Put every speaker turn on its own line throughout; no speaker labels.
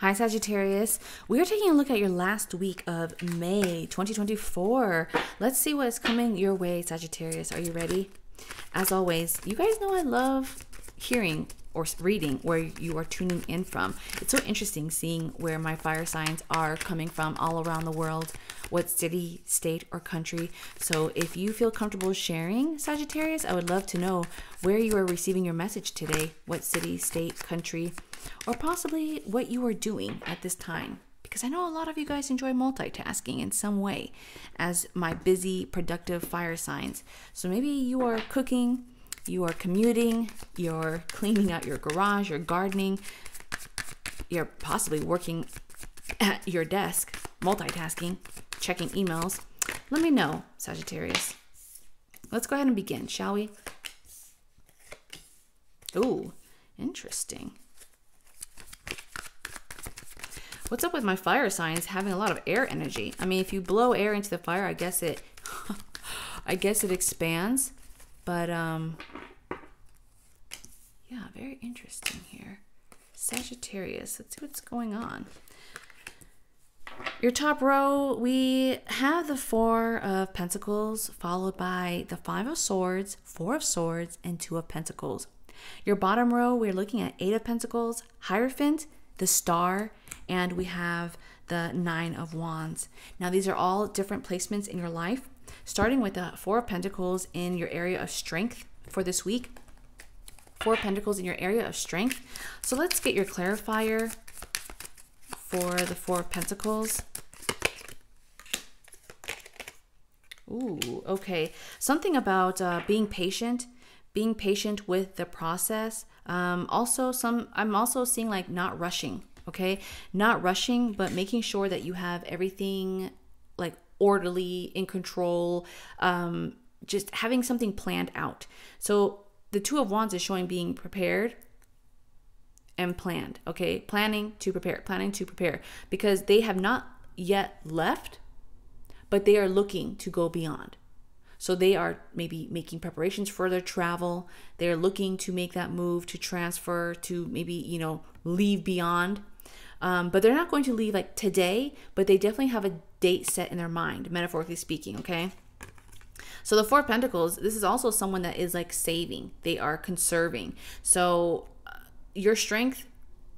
Hi, Sagittarius. We are taking a look at your last week of May 2024. Let's see what is coming your way, Sagittarius. Are you ready? As always, you guys know I love hearing or reading where you are tuning in from. It's so interesting seeing where my fire signs are coming from all around the world, what city, state, or country. So if you feel comfortable sharing, Sagittarius, I would love to know where you are receiving your message today, what city, state, country, or possibly what you are doing at this time. Because I know a lot of you guys enjoy multitasking in some way as my busy, productive fire signs. So maybe you are cooking, you are commuting, you're cleaning out your garage, you're gardening, you're possibly working at your desk, multitasking, checking emails. Let me know, Sagittarius. Let's go ahead and begin, shall we? Ooh, interesting. What's up with my fire signs having a lot of air energy? I mean, if you blow air into the fire, I guess it I guess it expands. But um yeah, very interesting here. Sagittarius, let's see what's going on. Your top row, we have the Four of Pentacles, followed by the Five of Swords, Four of Swords, and Two of Pentacles. Your bottom row, we're looking at Eight of Pentacles, Hierophant, the Star, and we have the Nine of Wands. Now, these are all different placements in your life, starting with the Four of Pentacles in your area of strength for this week. Four of Pentacles in your area of strength. So let's get your clarifier for the Four of Pentacles. Ooh, okay. Something about uh, being patient, being patient with the process. Um, also, some I'm also seeing like not rushing okay not rushing but making sure that you have everything orderly in control um just having something planned out so the two of wands is showing being prepared and planned okay planning to prepare planning to prepare because they have not yet left but they are looking to go beyond so they are maybe making preparations for their travel. They're looking to make that move to transfer to maybe, you know, leave beyond. Um, but they're not going to leave like today, but they definitely have a date set in their mind, metaphorically speaking, okay? So the Four Pentacles, this is also someone that is like saving. They are conserving. So uh, your strength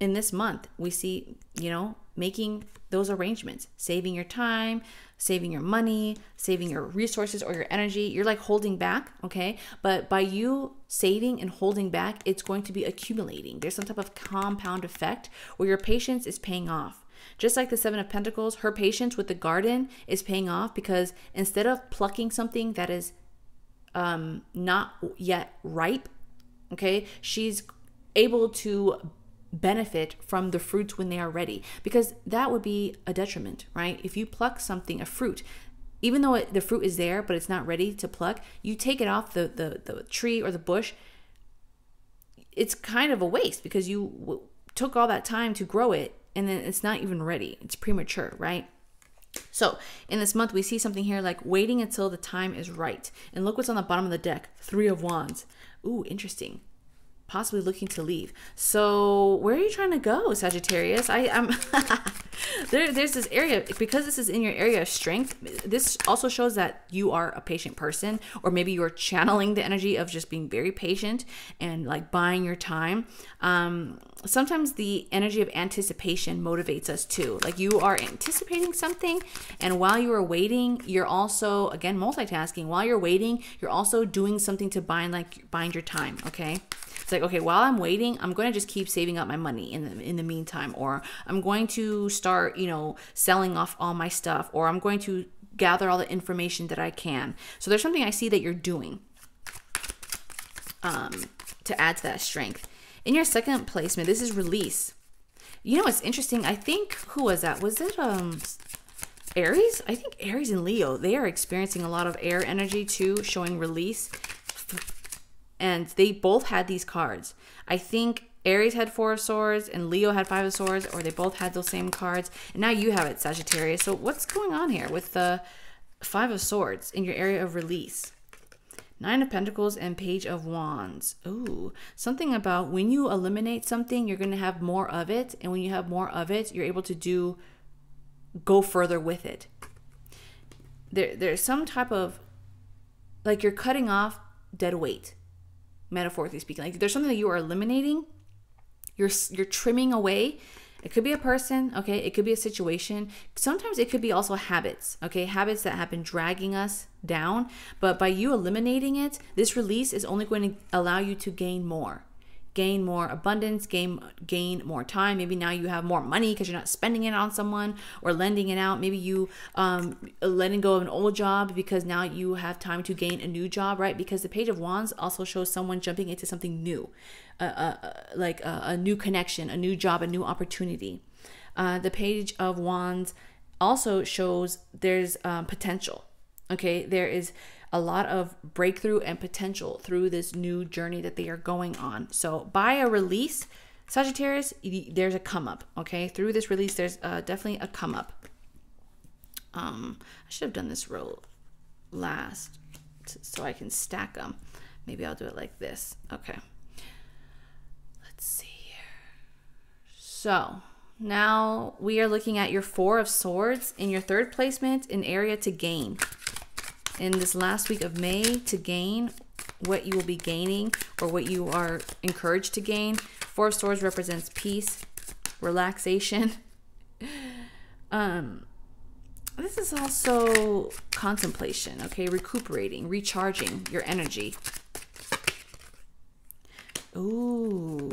in this month, we see, you know, making those arrangements, saving your time, saving your money, saving your resources or your energy. You're like holding back, okay? But by you saving and holding back, it's going to be accumulating. There's some type of compound effect where your patience is paying off. Just like the Seven of Pentacles, her patience with the garden is paying off because instead of plucking something that is um, not yet ripe, okay, she's able to benefit from the fruits when they are ready because that would be a detriment, right? If you pluck something, a fruit, even though it, the fruit is there but it's not ready to pluck, you take it off the, the, the tree or the bush, it's kind of a waste because you took all that time to grow it and then it's not even ready. It's premature, right? So, in this month, we see something here like waiting until the time is right. And look what's on the bottom of the deck Three of Wands. Ooh, interesting possibly looking to leave. So where are you trying to go, Sagittarius? I, am there, there's this area because this is in your area of strength. This also shows that you are a patient person, or maybe you're channeling the energy of just being very patient and like buying your time. Um, sometimes the energy of anticipation motivates us too. Like you are anticipating something, and while you are waiting, you're also again multitasking. While you're waiting, you're also doing something to bind like bind your time. Okay. It's like, okay, while I'm waiting, I'm going to just keep saving up my money in the in the meantime or I'm going to start, you know, selling off all my stuff or I'm going to gather all the information that I can. So there's something I see that you're doing um to add to that strength. In your second placement, this is release. You know what's interesting? I think who was that? Was it um Aries? I think Aries and Leo, they are experiencing a lot of air energy too, showing release and they both had these cards. I think Aries had Four of Swords and Leo had Five of Swords, or they both had those same cards. And now you have it, Sagittarius. So what's going on here with the Five of Swords in your area of release? Nine of Pentacles and Page of Wands. Ooh, something about when you eliminate something, you're going to have more of it. And when you have more of it, you're able to do, go further with it. There, there's some type of, like you're cutting off dead weight, metaphorically speaking. Like there's something that you are eliminating, you're, you're trimming away it could be a person, okay? It could be a situation. Sometimes it could be also habits, okay? Habits that have been dragging us down. But by you eliminating it, this release is only going to allow you to gain more gain more abundance, gain gain more time. Maybe now you have more money because you're not spending it on someone or lending it out. Maybe you um letting go of an old job because now you have time to gain a new job, right? Because the page of wands also shows someone jumping into something new, uh, uh, like a, a, new connection, a new job, a new opportunity. Uh, the page of wands also shows there's um, potential. Okay, there is a lot of breakthrough and potential through this new journey that they are going on. So, by a release, Sagittarius, there's a come up. Okay, through this release, there's uh, definitely a come up. Um, I should have done this row last so I can stack them. Maybe I'll do it like this. Okay. Let's see here. So now we are looking at your Four of Swords in your third placement, an area to gain in this last week of May to gain what you will be gaining or what you are encouraged to gain. Four of Swords represents peace, relaxation. um, this is also contemplation, okay? Recuperating, recharging your energy. Ooh.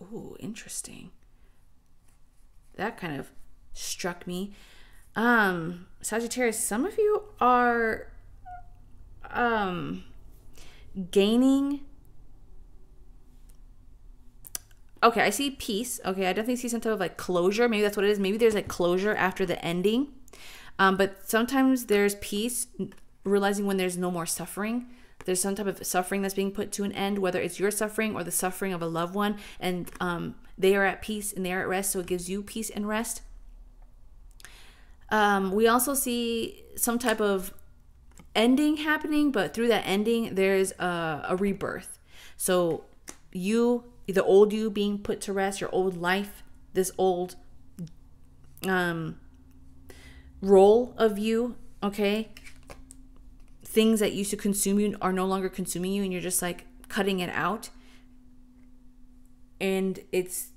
Ooh, interesting. That kind of struck me. Um, Sagittarius, some of you are um gaining. Okay i see peace. Okay i definitely see some type of like closure. Maybe that's what it is. Maybe there's like closure after the ending. Um, but sometimes there's peace realizing when there's no more suffering. There's some type of suffering that's being put to an end whether it's your suffering or the suffering of a loved one. And um, they are at peace and they are at rest so it gives you peace and rest um, we also see some type of ending happening, but through that ending, there's a, a rebirth. So you, the old you being put to rest, your old life, this old um, role of you, okay? Things that used to consume you are no longer consuming you, and you're just like cutting it out. And it's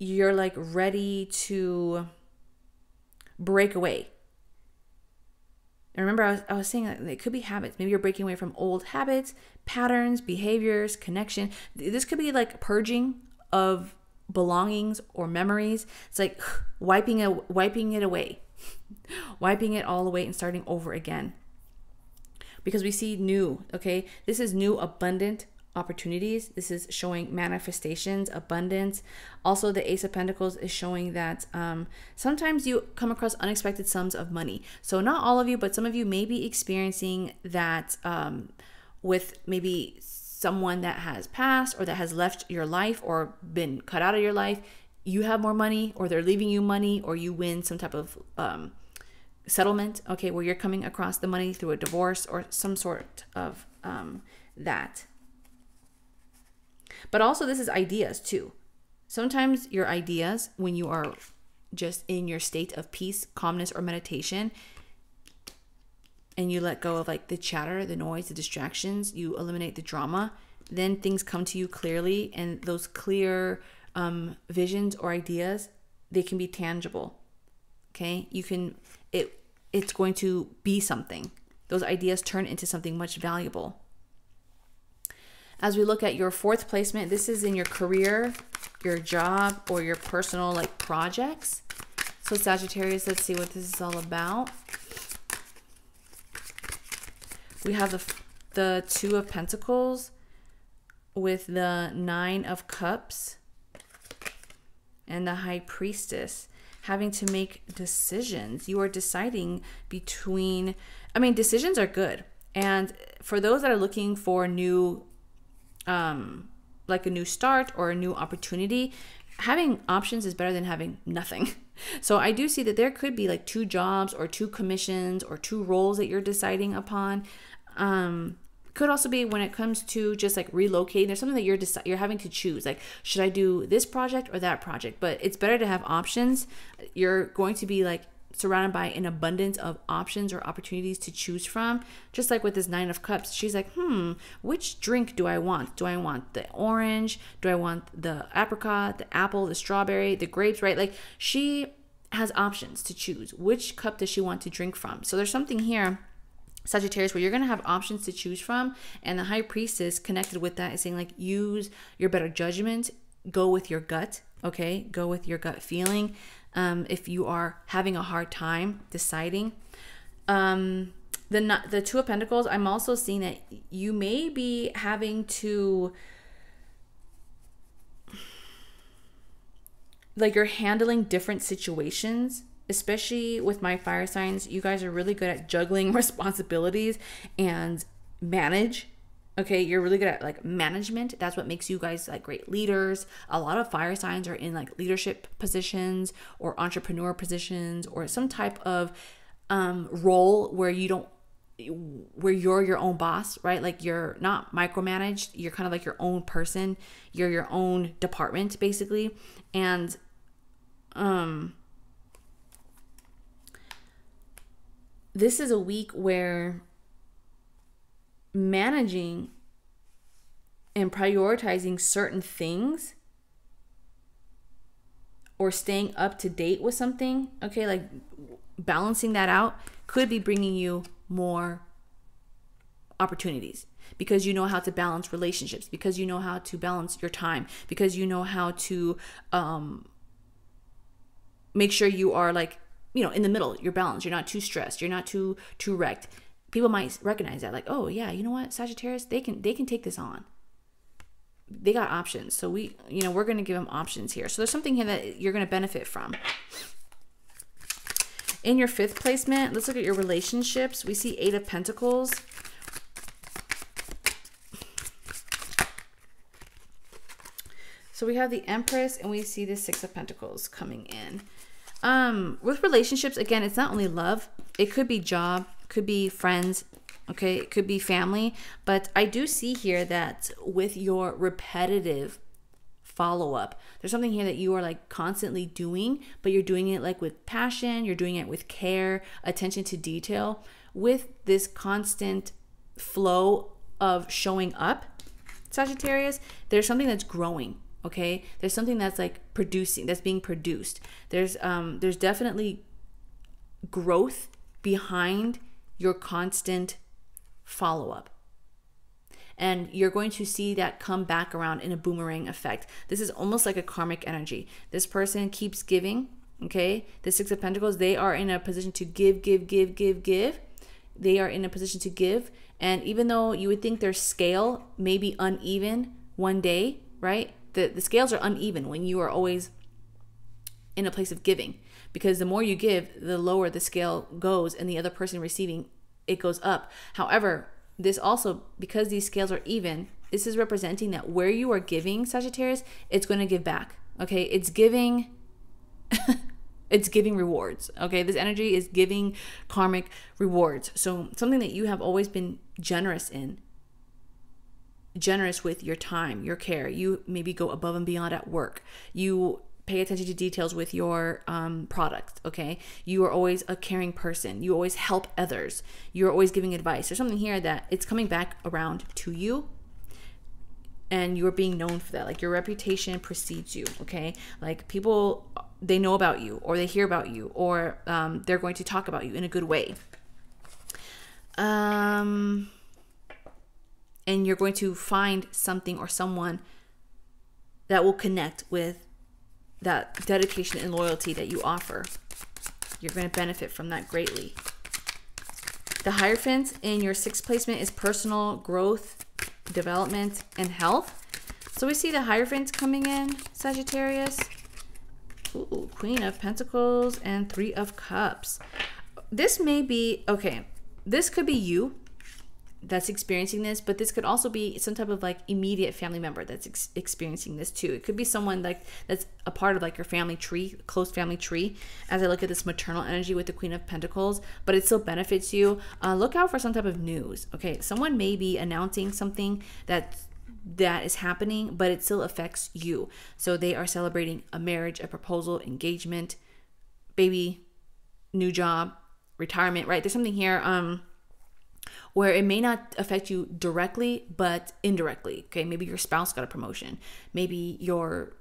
you're like ready to break away. And remember, I was, I was saying that it could be habits. Maybe you're breaking away from old habits, patterns, behaviors, connection. This could be like purging of belongings or memories. It's like wiping wiping it away, wiping it all away and starting over again. Because we see new, okay? This is new, abundant, opportunities. This is showing manifestations, abundance. Also, the Ace of Pentacles is showing that um, sometimes you come across unexpected sums of money. So, not all of you, but some of you may be experiencing that um, with maybe someone that has passed or that has left your life or been cut out of your life. You have more money, or they're leaving you money, or you win some type of um, settlement, okay, where you're coming across the money through a divorce or some sort of um, that. But also, this is ideas too. Sometimes your ideas, when you are just in your state of peace, calmness, or meditation, and you let go of like the chatter, the noise, the distractions, you eliminate the drama, then things come to you clearly, and those clear um, visions or ideas, they can be tangible. Okay, you can it. It's going to be something. Those ideas turn into something much valuable as we look at your fourth placement, this is in your career, your job, or your personal like projects. So Sagittarius, let's see what this is all about. We have the, the Two of Pentacles with the Nine of Cups and the High Priestess having to make decisions. You are deciding between, I mean, decisions are good. And for those that are looking for new um, like a new start or a new opportunity, having options is better than having nothing. So I do see that there could be like two jobs or two commissions or two roles that you're deciding upon. Um, could also be when it comes to just like relocating there's something that you're deci- you're having to choose like should i do this project or that project but it's better to have options you're going to be like surrounded by an abundance of options or opportunities to choose from. Just like with this Nine of Cups, she's like, hmm, which drink do I want? Do I want the orange? Do I want the apricot, the apple, the strawberry, the grapes, right? Like she has options to choose. Which cup does she want to drink from? So there's something here. Sagittarius, where you're going to have options to choose from. And the high priestess connected with that is saying, like, use your better judgment, go with your gut, okay? Go with your gut feeling um, if you are having a hard time deciding. Um, the the two of Pentacles, I'm also seeing that you may be having to like you're handling different situations especially with my fire signs you guys are really good at juggling responsibilities and manage okay you're really good at like management. That's what makes you guys like great leaders. A lot of fire signs are in like leadership positions or entrepreneur positions or some type of um, role where you don't where you're your own boss right? Like you're not micromanaged. You're kind of like your own person. You're your own department basically. And um this is a week where managing and prioritizing certain things or staying up to date with something, okay, like balancing that out could be bringing you more opportunities because you know how to balance relationships, because you know how to balance your time, because you know how to um, make sure you are like, you know, in the middle, you're balanced, you're not too stressed, you're not too too wrecked people might recognize that like oh yeah you know what? Sagittarius they can they can take this on. They got options. So we you know we're going to give them options here. So there's something here that you're going to benefit from. In your fifth placement let's look at your relationships. We see eight of pentacles. So we have the empress and we see the six of pentacles coming in. Um with relationships again it's not only love it could be job could be friends, okay, it could be family. But I do see here that with your repetitive follow up, there's something here that you are like constantly doing, but you're doing it like with passion, you're doing it with care, attention to detail, with this constant flow of showing up. Sagittarius, there's something that's growing okay there's something that's like producing that's being produced there's um there's definitely growth behind your constant follow up. And you're going to see that come back around in a boomerang effect. This is almost like a karmic energy. This person keeps giving, okay? The Six of Pentacles, they are in a position to give, give, give, give, give. They are in a position to give. And even though you would think their scale may be uneven one day, right? The, the scales are uneven when you are always in a place of giving because the more you give, the lower the scale goes, and the other person receiving it goes up. However, this also because these scales are even, this is representing that where you are giving Sagittarius, it's going to give back. Okay, it's giving. it's giving rewards. Okay, this energy is giving karmic rewards. So something that you have always been generous in generous with your time, your care. You maybe go above and beyond at work. You pay attention to details with your um, product okay? You are always a caring person. You always help others. You're always giving advice. There's something here that it's coming back around to you and you're being known for that. Like your reputation precedes you okay? Like people they know about you or they hear about you or um, they're going to talk about you in a good way. Um and you're going to find something or someone that will connect with that dedication and loyalty that you offer. You're going to benefit from that greatly. The Hierophant in your sixth placement is personal growth, development, and health. So we see the Hierophant coming in, Sagittarius. Ooh, Queen of Pentacles and Three of Cups. This may be, okay, this could be you. That's experiencing this, but this could also be some type of like immediate family member that's ex- experiencing this too. It could be someone like that's a part of like your family tree, close family tree. As I look at this maternal energy with the Queen of Pentacles, but it still benefits you. Uh, look out for some type of news. Okay, someone may be announcing something that that is happening, but it still affects you. So they are celebrating a marriage, a proposal, engagement, baby, new job, retirement. Right? There's something here. Um where it may not affect you directly, but indirectly. Okay, maybe your spouse got a promotion. Maybe your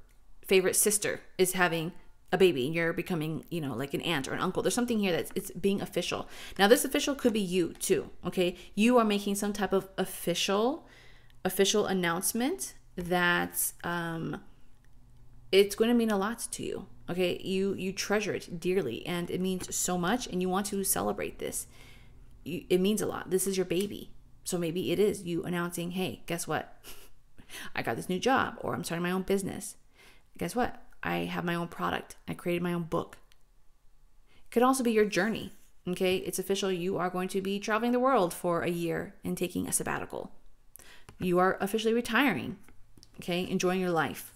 favorite sister is having a baby and you're becoming, you know, like an aunt or an uncle. There's something here that's it's being official. Now this official could be you too, okay? You are making some type of official official announcement that um it's going to mean a lot to you. Okay? You you treasure it dearly and it means so much and you want to celebrate this you, it means a lot. This is your baby. So maybe it is you announcing, hey, guess what? I got this new job, or I'm starting my own business. Guess what? I have my own product. I created my own book. It could also be your journey. Okay, it's official. You are going to be traveling the world for a year and taking a sabbatical. You are officially retiring. Okay, enjoying your life.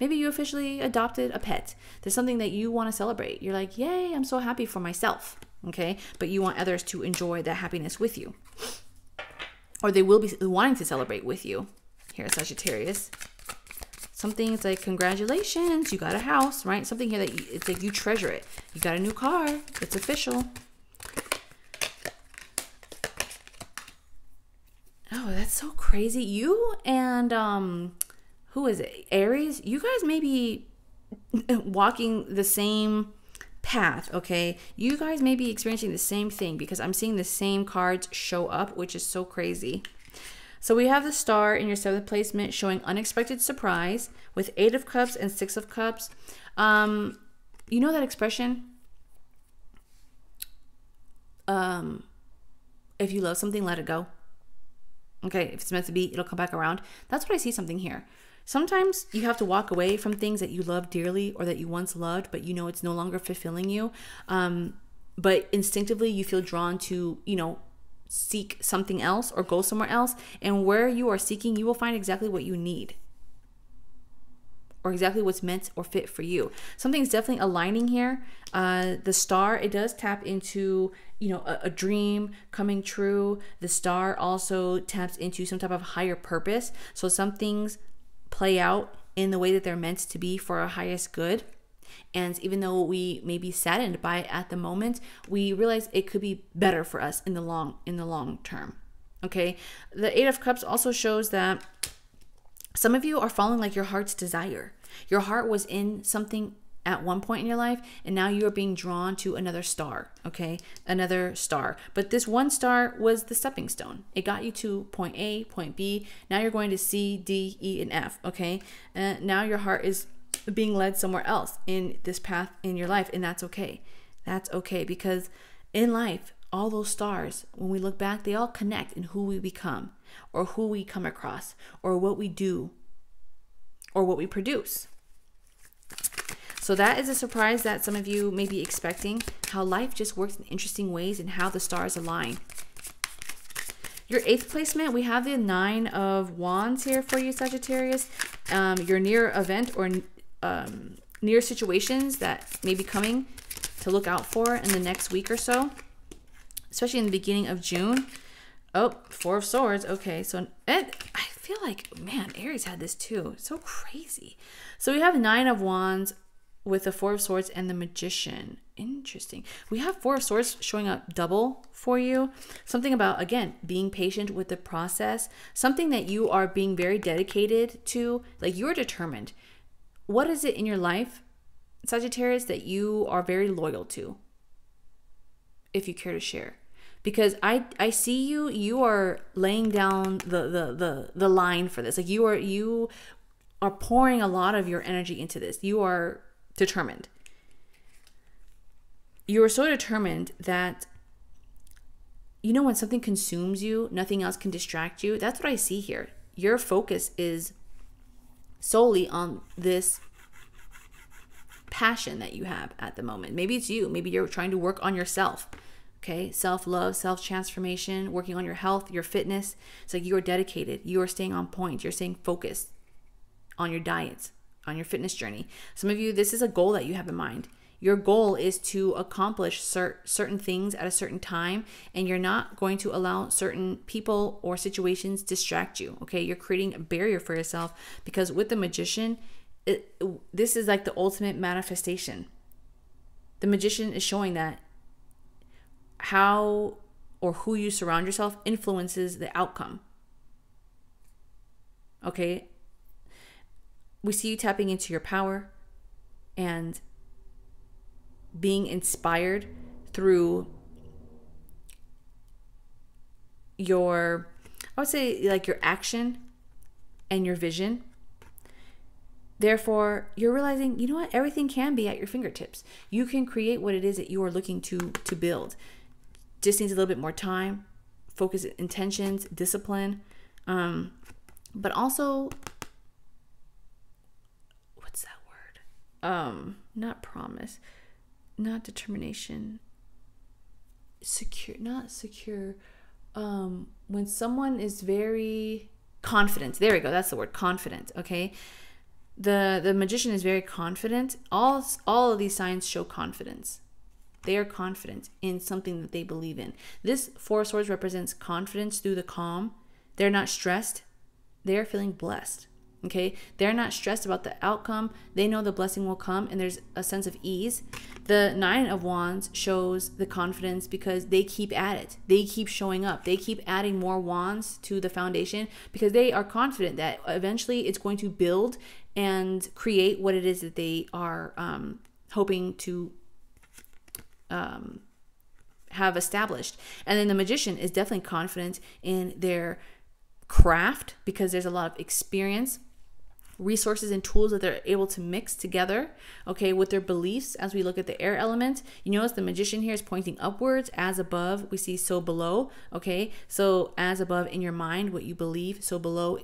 Maybe you officially adopted a pet. There's something that you want to celebrate. You're like, yay, I'm so happy for myself okay? But you want others to enjoy that happiness with you. Or they will be wanting to celebrate with you. Here, Sagittarius. Something it's like, congratulations, you got a house, right? Something here that you, it's like you treasure it. You got a new car, it's official. Oh, that's so crazy. You and, um, who is it? Aries, you guys may be walking the same path, okay? You guys may be experiencing the same thing because I'm seeing the same cards show up, which is so crazy. So we have the star in your seventh placement showing unexpected surprise with eight of cups and six of cups. Um, you know that expression? Um, if you love something, let it go. Okay, if it's meant to be, it'll come back around. That's what I see something here. Sometimes you have to walk away from things that you love dearly or that you once loved, but you know it's no longer fulfilling you. Um, but instinctively, you feel drawn to, you know, seek something else or go somewhere else. And where you are seeking, you will find exactly what you need or exactly what's meant or fit for you. Something's definitely aligning here. Uh, the star, it does tap into, you know, a, a, dream coming true. The star also taps into some type of higher purpose. So some things play out in the way that they're meant to be for our highest good. And even though we may be saddened by it at the moment, we realize it could be better for us in the long in the long term. Okay? The 8 of cups also shows that some of you are following like your heart's desire. Your heart was in something at one point in your life and now you are being drawn to another star okay? Another star. But this one star was the stepping stone. It got you to point a point b. Now you're going to c d e and f okay? And now your heart is being led somewhere else in this path in your life and that's okay. That's okay because in life all those stars when we look back they all connect in who we become or who we come across or what we do or what we produce so that is a surprise that some of you may be expecting, how life just works in interesting ways and how the stars align. Your eighth placement, we have the nine of wands here for you, Sagittarius. Um, your near event or um, near situations that may be coming to look out for in the next week or so, especially in the beginning of June. Oh, Four of Swords. Okay, so it, I feel like, man, Aries had this too. So crazy. So we have Nine of Wands, with the Four of Swords and the Magician. Interesting. We have Four of Swords showing up double for you. Something about, again, being patient with the process. Something that you are being very dedicated to. Like you're determined. What is it in your life, Sagittarius, that you are very loyal to? If you care to share. Because I I see you, you are laying down the the the, the line for this. Like you are you are pouring a lot of your energy into this. You are determined. You are so determined that you know when something consumes you, nothing else can distract you. That's what I see here. Your focus is solely on this passion that you have at the moment. Maybe it's you. Maybe you're trying to work on yourself. Okay, self love, self transformation, working on your health, your fitness. It's like you are dedicated, you are staying on point, you're staying focused on your diets, on your fitness journey. Some of you, this is a goal that you have in mind. Your goal is to accomplish cer- certain things at a certain time, and you're not going to allow certain people or situations distract you. Okay, you're creating a barrier for yourself because with the magician, it, this is like the ultimate manifestation. The magician is showing that how or who you surround yourself influences the outcome. Okay, we see you tapping into your power and being inspired through your I would say like your action and your vision. Therefore, you're realizing, you know what, everything can be at your fingertips. You can create what it is that you are looking to to build. Just needs a little bit more time, focus intentions, discipline, um, but also what's that word? Um, not promise not determination secure not secure um when someone is very confident there we go that's the word confident okay? The the magician is very confident all all of these signs show confidence. They are confident in something that they believe in. This four swords represents confidence through the calm. They're not stressed. They're feeling blessed Okay, they're not stressed about the outcome. They know the blessing will come and there's a sense of ease. The Nine of Wands shows the confidence because they keep at it. They keep showing up. They keep adding more wands to the foundation because they are confident that eventually it's going to build and create what it is that they are um, hoping to um, have established. And then the Magician is definitely confident in their craft because there's a lot of experience resources and tools that they're able to mix together, okay, with their beliefs as we look at the air element. You notice the magician here is pointing upwards, as above, we see so below, okay? So as above in your mind, what you believe, so below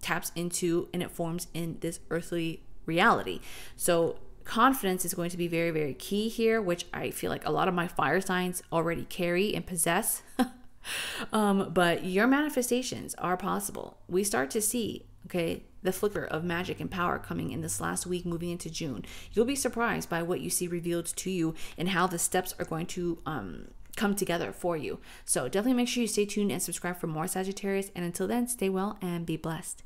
taps into and it forms in this earthly reality. So confidence is going to be very, very key here, which I feel like a lot of my fire signs already carry and possess. um, but your manifestations are possible. We start to see, okay, the flicker of magic and power coming in this last week moving into June. You'll be surprised by what you see revealed to you and how the steps are going to um, come together for you. So definitely make sure you stay tuned and subscribe for more Sagittarius. And until then, stay well and be blessed.